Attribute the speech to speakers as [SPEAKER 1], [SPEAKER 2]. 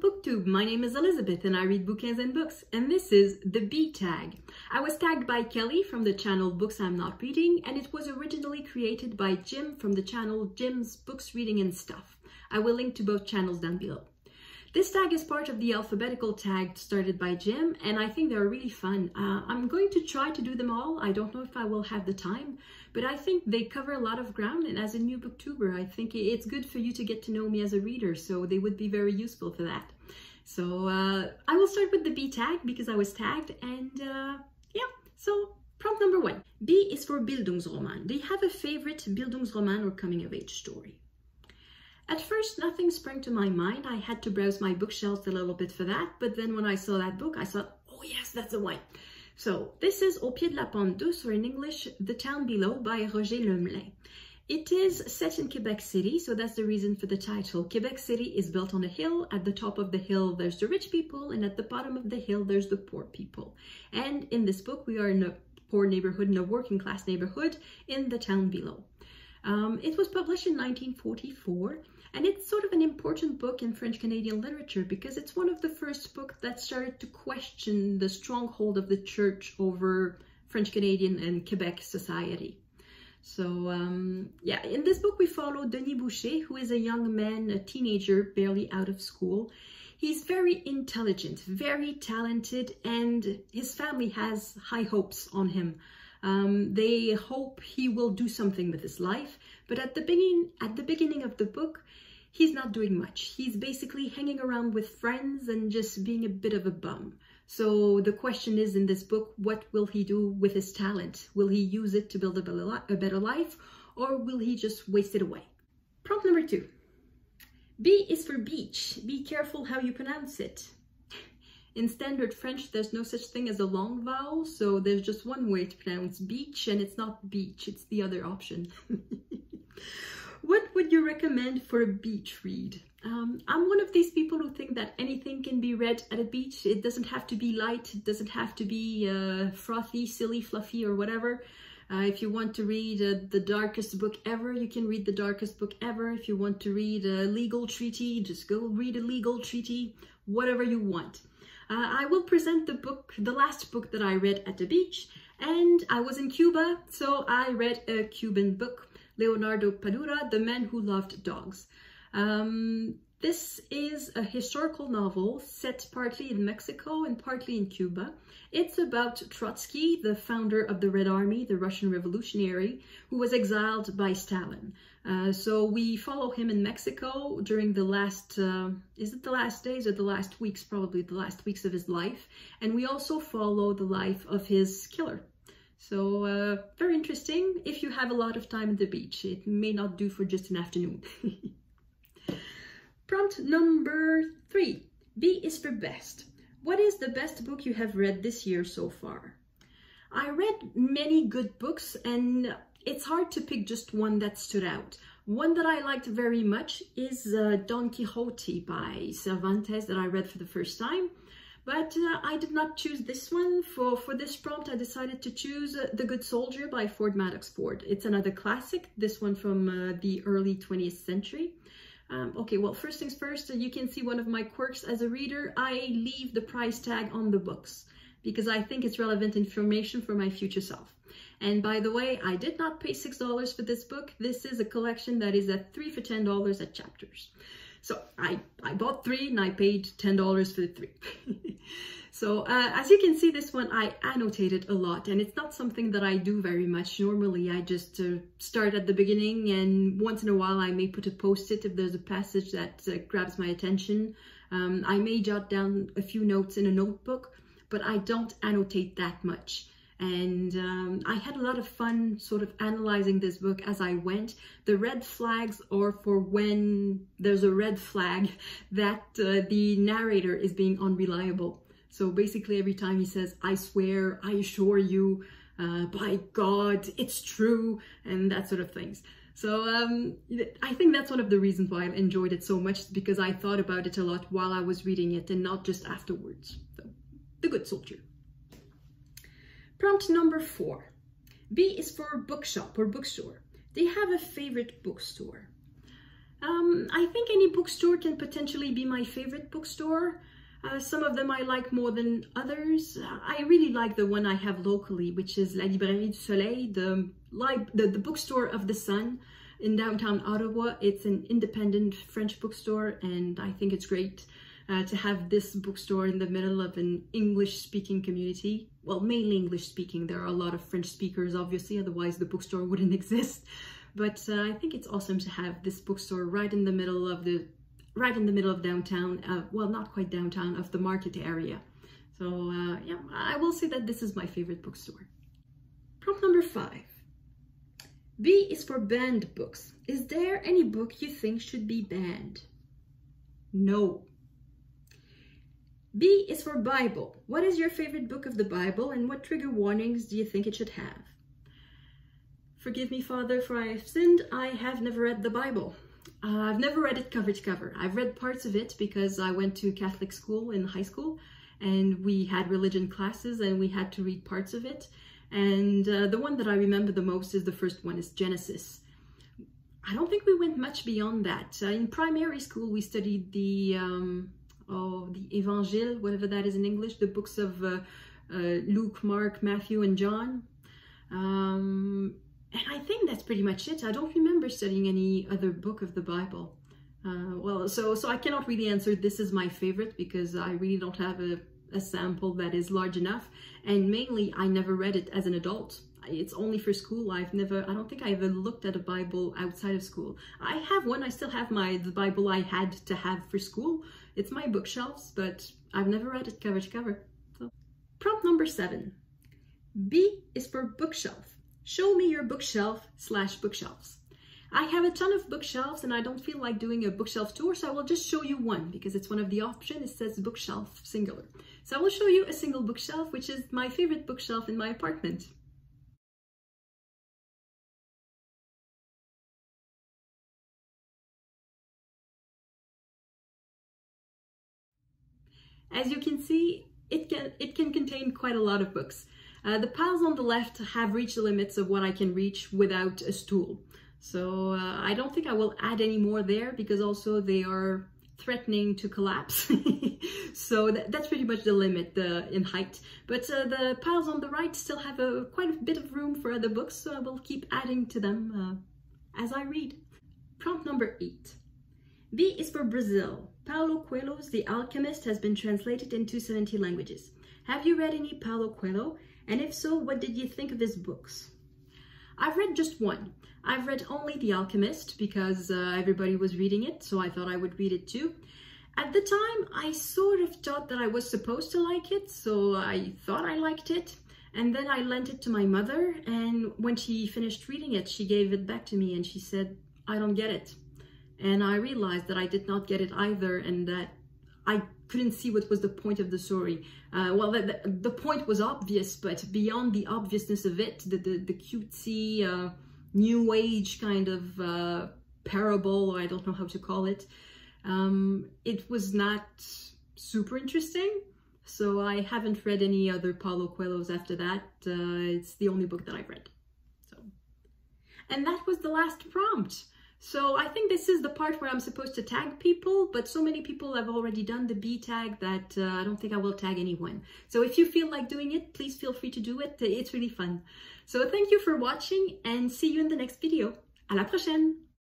[SPEAKER 1] Booktube. My name is Elizabeth and I read bouquins and books and this is the B tag. I was tagged by Kelly from the channel Books I'm Not Reading and it was originally created by Jim from the channel Jim's Books Reading and Stuff. I will link to both channels down below. This tag is part of the alphabetical tag started by Jim and I think they're really fun. Uh, I'm going to try to do them all. I don't know if I will have the time, but I think they cover a lot of ground and as a new booktuber, I think it's good for you to get to know me as a reader, so they would be very useful for that. So uh, I will start with the B tag because I was tagged and uh, yeah, so prompt number one. B is for Bildungsroman. Do you have a favorite Bildungsroman or coming of age story? At first, nothing sprang to my mind. I had to browse my bookshelves a little bit for that. But then when I saw that book, I thought, oh yes, that's the one. So this is Au pied de la pente douce, or in English, The Town Below by Roger Lemelin. It is set in Quebec City, so that's the reason for the title. Quebec City is built on a hill. At the top of the hill, there's the rich people, and at the bottom of the hill, there's the poor people. And in this book, we are in a poor neighborhood, in a working class neighborhood, in the town below. Um, it was published in 1944 and it's sort of an important book in French Canadian literature because it's one of the first books that started to question the stronghold of the church over French Canadian and Quebec society. So um, yeah, in this book we follow Denis Boucher, who is a young man, a teenager, barely out of school. He's very intelligent, very talented, and his family has high hopes on him. Um, they hope he will do something with his life, but at the beginning, at the beginning of the book, he's not doing much. He's basically hanging around with friends and just being a bit of a bum. So the question is in this book, what will he do with his talent? Will he use it to build a better life or will he just waste it away? Prompt number two. B is for beach. Be careful how you pronounce it. In standard French, there's no such thing as a long vowel, so there's just one way to pronounce beach, and it's not beach, it's the other option. what would you recommend for a beach read? Um, I'm one of these people who think that anything can be read at a beach. It doesn't have to be light, it doesn't have to be uh, frothy, silly, fluffy, or whatever. Uh, if you want to read uh, the darkest book ever, you can read the darkest book ever. If you want to read a legal treaty, just go read a legal treaty, whatever you want. Uh, I will present the book, the last book that I read at the beach, and I was in Cuba, so I read a Cuban book, Leonardo Padura, The Man Who Loved Dogs. Um, this is a historical novel set partly in Mexico and partly in Cuba. It's about Trotsky, the founder of the Red Army, the Russian revolutionary, who was exiled by Stalin. Uh, so we follow him in Mexico during the last, uh, is it the last days or the last weeks? Probably the last weeks of his life. And we also follow the life of his killer. So uh, very interesting if you have a lot of time at the beach. It may not do for just an afternoon. Prompt number three. B is for best. What is the best book you have read this year so far? I read many good books and it's hard to pick just one that stood out. One that I liked very much is uh, Don Quixote by Cervantes that I read for the first time. But uh, I did not choose this one. For, for this prompt, I decided to choose uh, The Good Soldier by Ford Madox Ford. It's another classic, this one from uh, the early 20th century. Um, okay, well, first things first, you can see one of my quirks as a reader. I leave the price tag on the books because I think it's relevant information for my future self. And by the way, I did not pay $6 for this book. This is a collection that is at 3 for $10 at Chapters. So I, I bought three and I paid $10 for the three. so uh, as you can see, this one I annotated a lot and it's not something that I do very much. Normally I just uh, start at the beginning and once in a while I may put a post-it if there's a passage that uh, grabs my attention. Um, I may jot down a few notes in a notebook, but I don't annotate that much and um, I had a lot of fun sort of analyzing this book as I went. The red flags are for when there's a red flag that uh, the narrator is being unreliable. So basically every time he says, I swear, I assure you, uh, by God, it's true, and that sort of things. So um, I think that's one of the reasons why I enjoyed it so much because I thought about it a lot while I was reading it and not just afterwards. So, The Good Soldier. Prompt number four. B is for bookshop or bookstore. You have a favorite bookstore? Um, I think any bookstore can potentially be my favorite bookstore. Uh, some of them I like more than others. Uh, I really like the one I have locally, which is La Librairie du Soleil, the, the, the bookstore of the sun in downtown Ottawa. It's an independent French bookstore and I think it's great uh, to have this bookstore in the middle of an English-speaking community. Well, mainly English-speaking. There are a lot of French speakers, obviously, otherwise the bookstore wouldn't exist. But uh, I think it's awesome to have this bookstore right in the middle of the right in the middle of downtown. Uh, well, not quite downtown, of the market area. So uh, yeah, I will say that this is my favorite bookstore. Prompt number five. B is for banned books. Is there any book you think should be banned? No. B is for Bible. What is your favorite book of the Bible and what trigger warnings do you think it should have? Forgive me, Father, for I have sinned. I have never read the Bible. Uh, I've never read it cover to cover. I've read parts of it because I went to Catholic school in high school and we had religion classes and we had to read parts of it. And uh, the one that I remember the most is the first one, is Genesis. I don't think we went much beyond that. Uh, in primary school, we studied the, um, oh, the Evangel, whatever that is in English, the books of uh, uh Luke, Mark, Matthew, and John. Um, and I think that's pretty much it. I don't remember studying any other book of the Bible. Uh, well, so so I cannot really answer this is my favorite because I really don't have a, a sample that is large enough. And mainly, I never read it as an adult. It's only for school. I've never, I don't think I ever looked at a Bible outside of school. I have one. I still have my, the Bible I had to have for school. It's my bookshelves, but I've never read it cover to cover. So. Prompt number seven. B is for bookshelf. Show me your bookshelf slash bookshelves. I have a ton of bookshelves and I don't feel like doing a bookshelf tour, so I will just show you one because it's one of the options. It says bookshelf singular. So I will show you a single bookshelf, which is my favorite bookshelf in my apartment. As you can see, it can, it can contain quite a lot of books. Uh, the piles on the left have reached the limits of what I can reach without a stool. So uh, I don't think I will add any more there because also they are threatening to collapse. so that, that's pretty much the limit in height. But uh, the piles on the right still have a, quite a bit of room for other books, so I will keep adding to them uh, as I read. Prompt number eight. B is for Brazil. Paulo Coelho's The Alchemist has been translated into 70 languages. Have you read any Paulo Coelho? And if so, what did you think of his books? I've read just one. I've read only The Alchemist because uh, everybody was reading it, so I thought I would read it too. At the time, I sort of thought that I was supposed to like it, so I thought I liked it. And then I lent it to my mother, and when she finished reading it, she gave it back to me and she said, I don't get it. And I realized that I did not get it either and that I couldn't see what was the point of the story. Uh, well, the, the, the, point was obvious, but beyond the obviousness of it, the, the, the cutesy, uh, new age kind of uh, parable, or I don't know how to call it, um, it was not super interesting. So I haven't read any other Paulo Coelho's after that. Uh, it's the only book that I've read. So, And that was the last prompt. So I think this is the part where I'm supposed to tag people, but so many people have already done the B tag that uh, I don't think I will tag anyone. So if you feel like doing it, please feel free to do it. It's really fun. So thank you for watching and see you in the next video. À la prochaine!